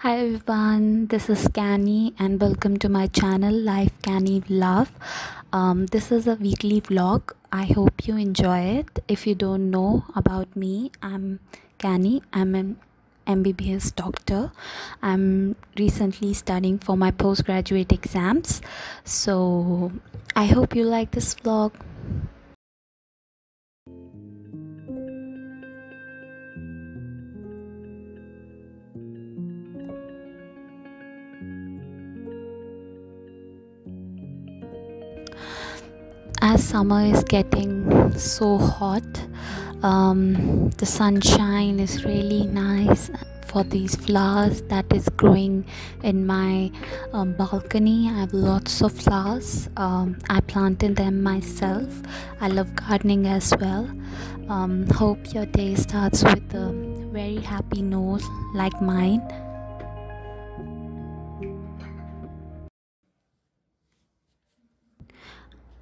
Hi everyone, this is Kani and welcome to my channel Life Kani Love. Um, this is a weekly vlog. I hope you enjoy it. If you don't know about me, I'm Kani. I'm an MBBS doctor. I'm recently studying for my postgraduate exams. So I hope you like this vlog. As summer is getting so hot. Um, the sunshine is really nice for these flowers that is growing in my um, balcony. I have lots of flowers. Um, i planted them myself. I love gardening as well. Um, hope your day starts with a very happy note like mine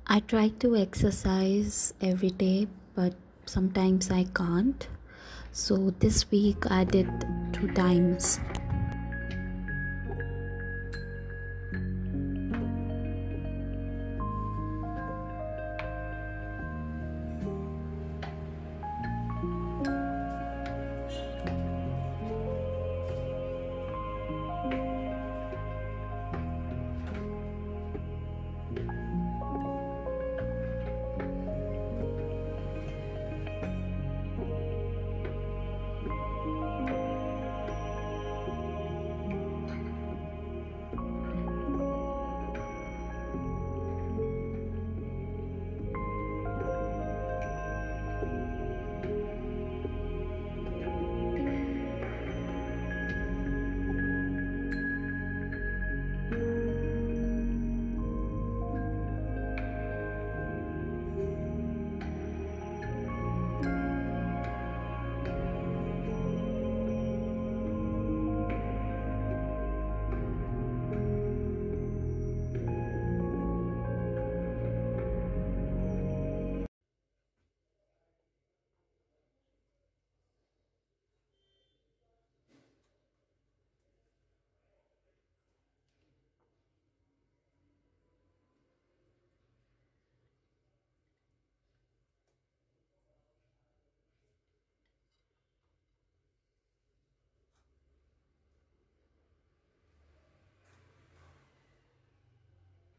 I try to exercise every day, but sometimes I can't. So this week I did two times.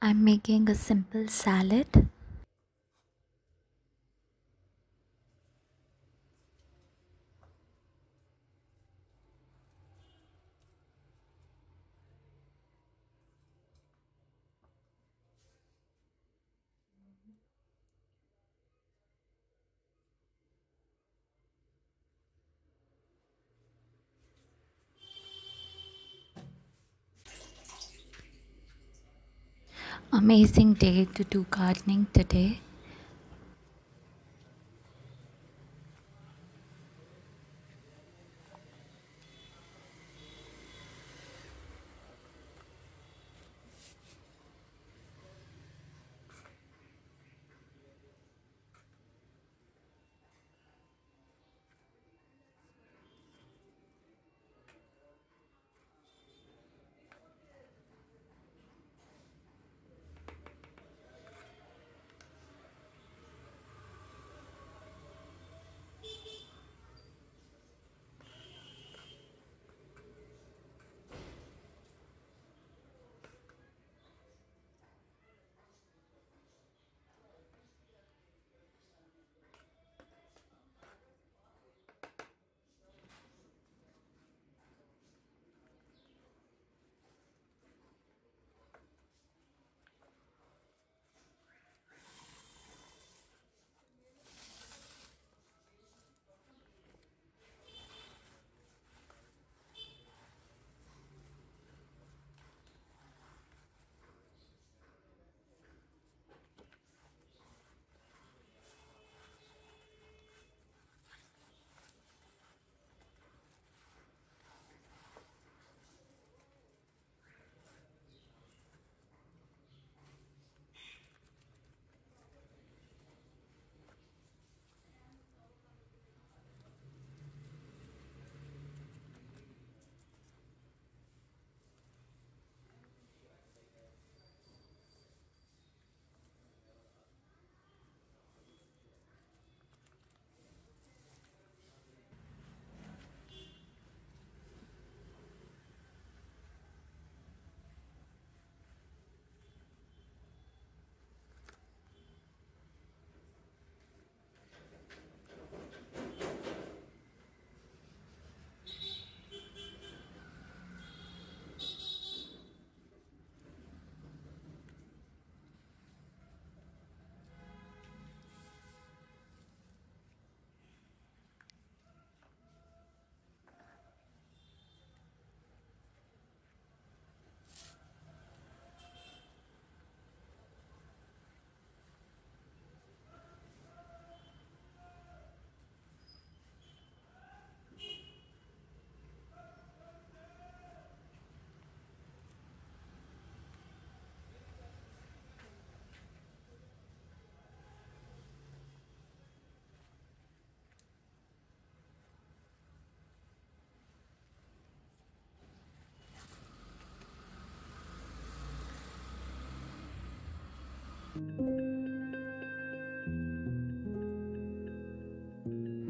I'm making a simple salad. Amazing day to do gardening today.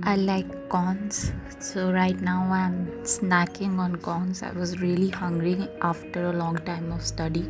I like corns, so right now I'm snacking on corns. I was really hungry after a long time of study.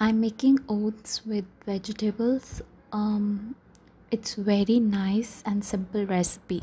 I'm making oats with vegetables. Um, it's very nice and simple recipe.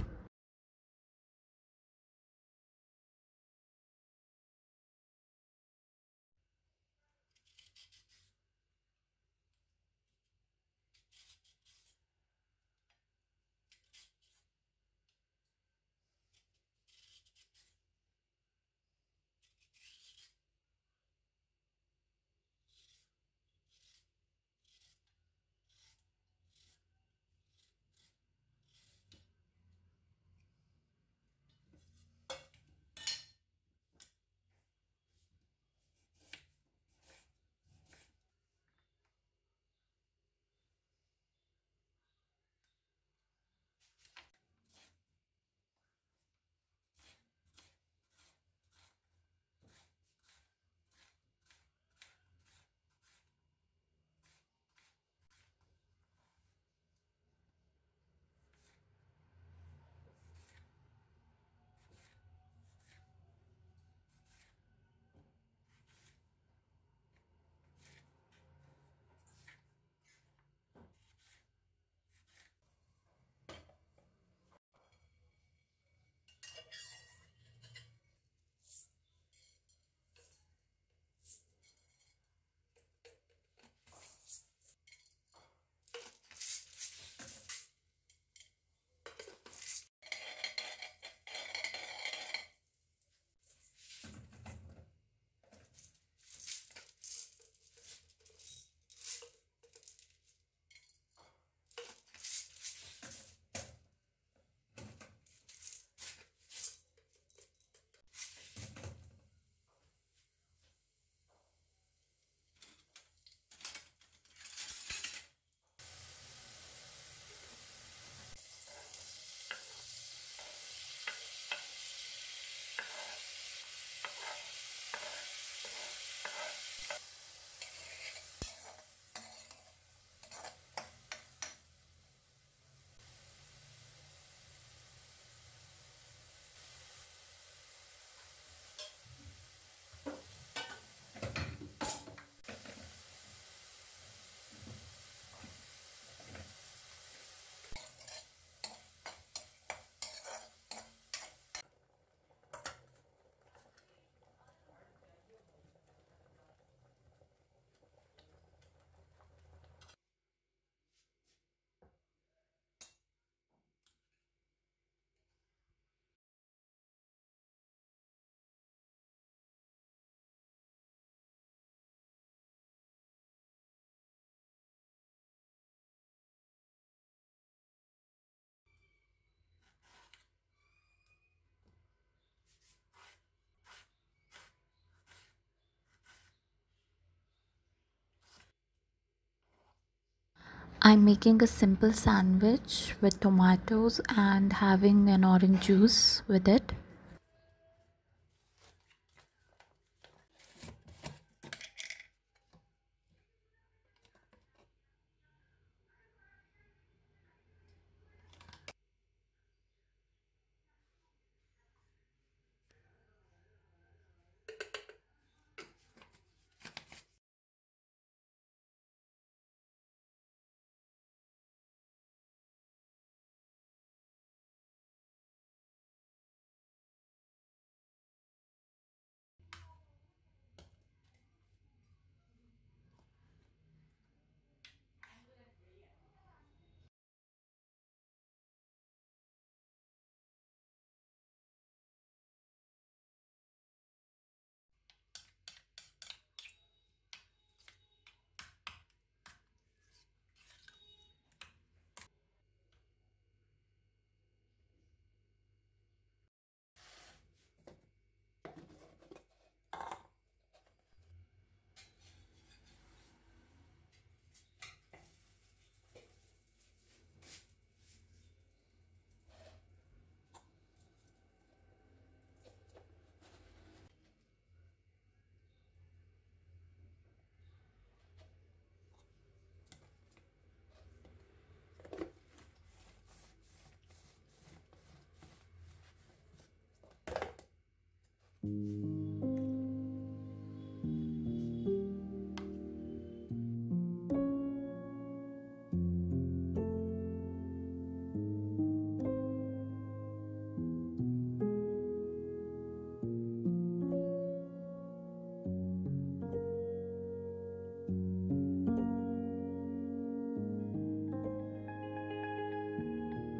I'm making a simple sandwich with tomatoes and having an orange juice with it.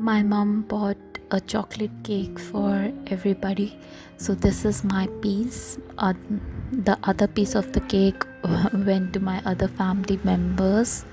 My mom bought a chocolate cake for everybody so this is my piece. Uh, the other piece of the cake went to my other family members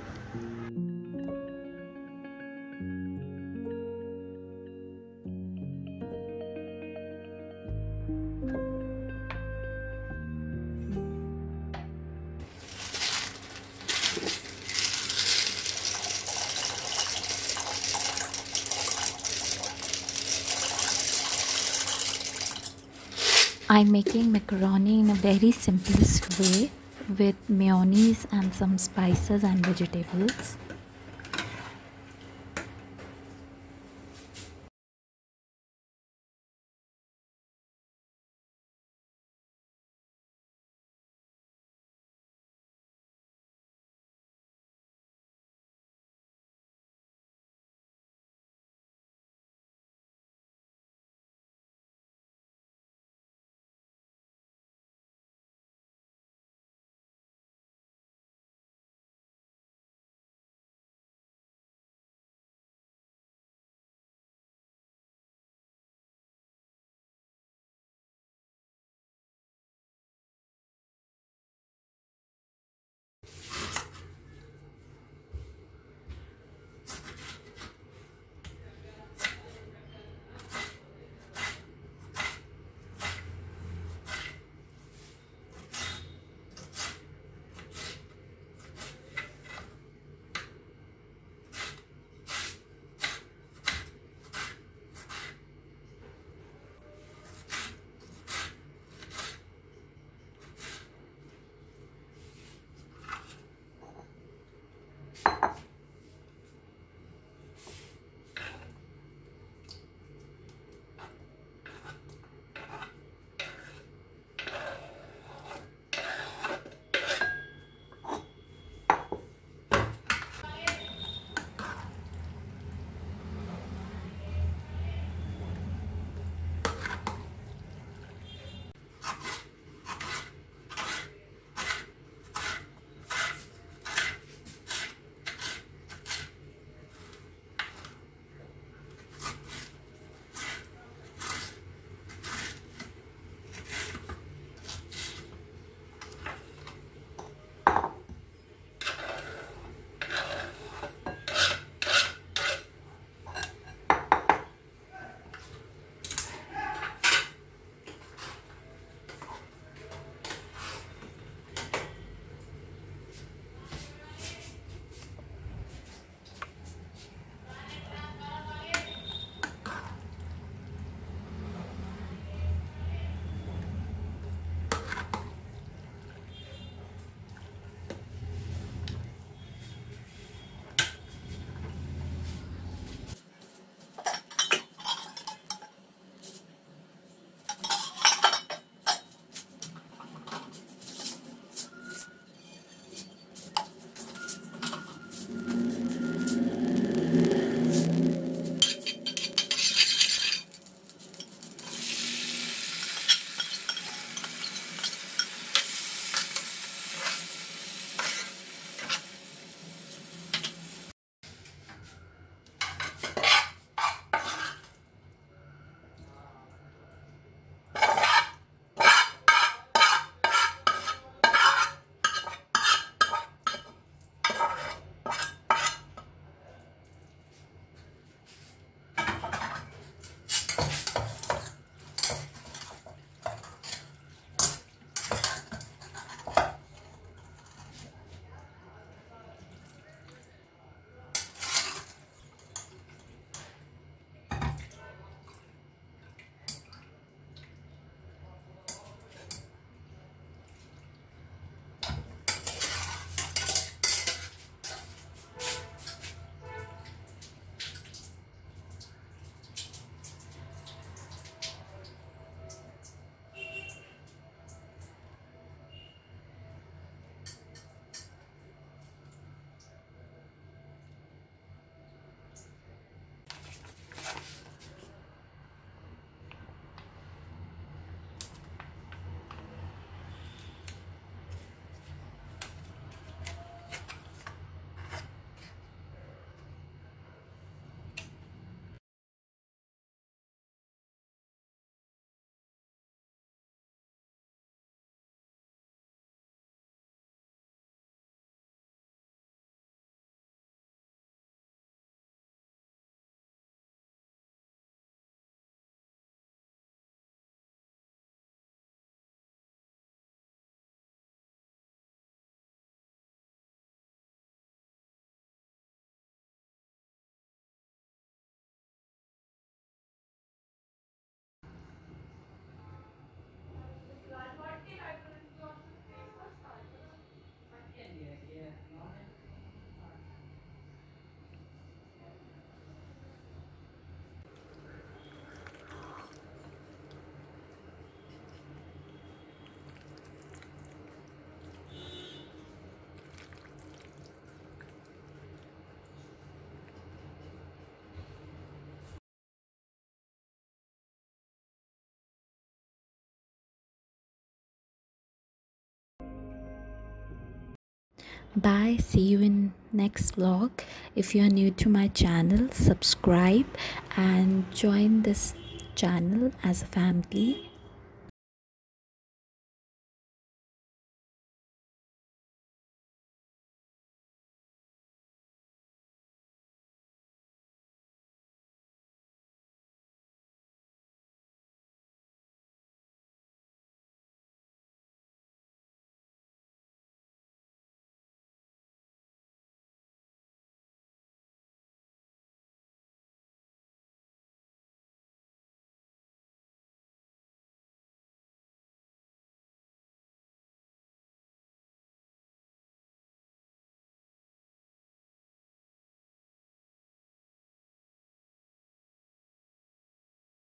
I'm making macaroni in a very simplest way with mayonnaise and some spices and vegetables. Bye. See you in next vlog. If you are new to my channel subscribe and join this channel as a family